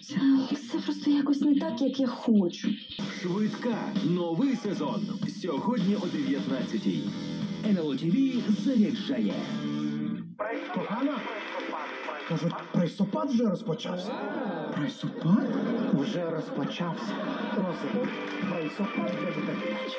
Це Все просто якось не так, як я хочу. Швидка. Новий сезон. Сьогодні о 19-й. НЛО ТВ заряджає. Погано? Кажуть, присопад вже розпочався. Присопад? Вже розпочався. Розумію. присопад для дитячих.